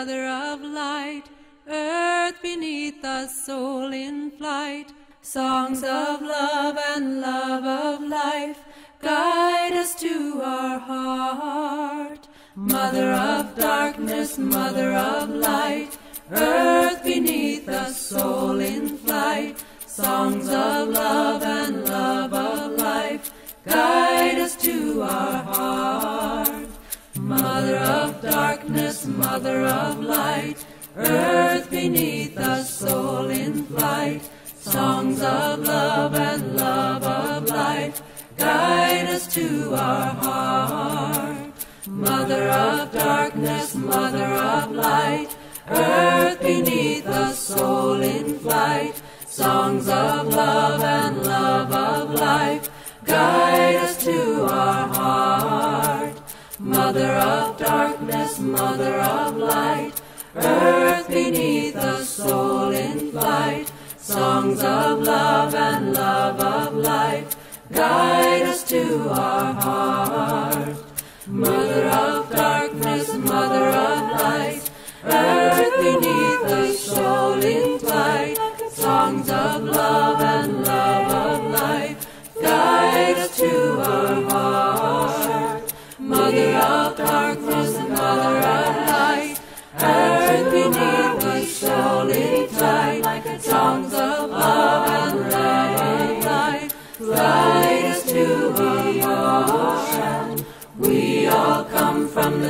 Mother of light, earth beneath us, soul in flight, songs of love and love of life, guide us to our heart. Mother of darkness, mother of light, earth beneath us, soul in flight, songs of love and love of life, guide us to our mother of light, earth beneath the soul in flight. Songs of love and love of life guide us to our heart. Mother of darkness, mother of light, earth beneath the soul in flight. Songs of love and love of life guide us to our heart. Mother of darkness, mother of light, earth beneath the soul in flight. Songs of love and love of life guide us to our heart. Mother of darkness, mother of light, earth beneath the soul in flight. Songs of love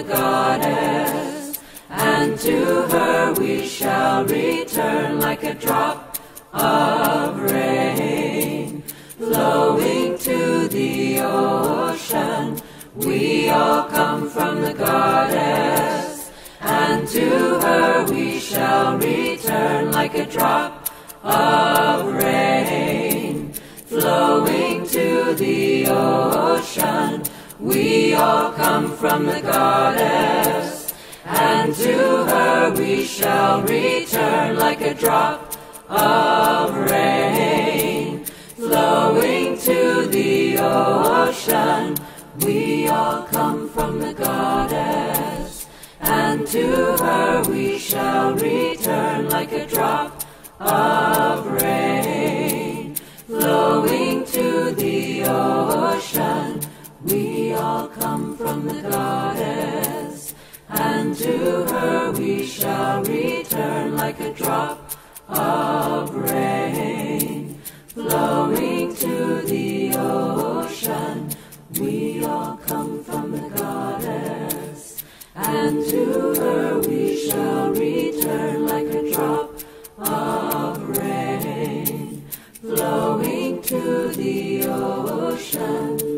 goddess, and to her we shall return like a drop of rain flowing to the ocean. We all come from the goddess, and to her we shall return like a drop of rain flowing to the ocean. We come from the goddess, and to her we shall return like a drop of rain flowing to the ocean. We all come from the goddess, and to her we shall return like a drop of rain unto her we shall return like a drop of rain flowing to the ocean. We all come from the goddess, and to her we shall return like a drop of rain flowing to the ocean.